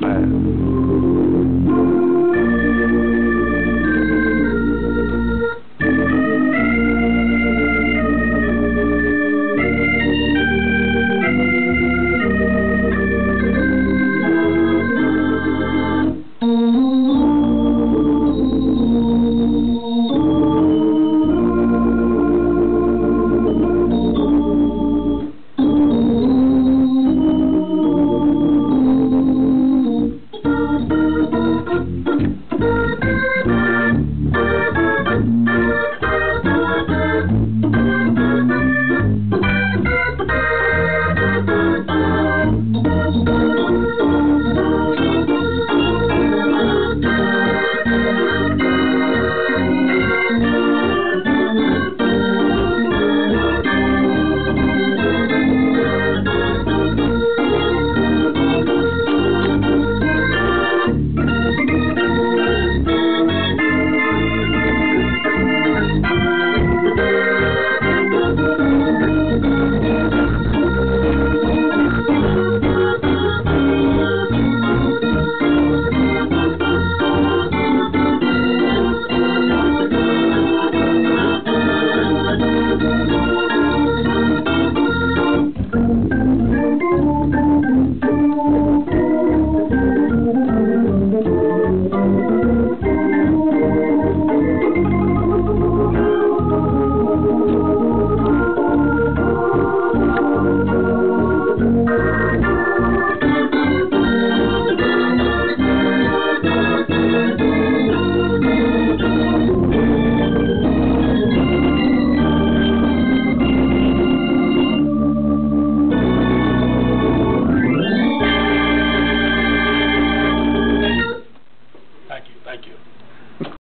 Bye.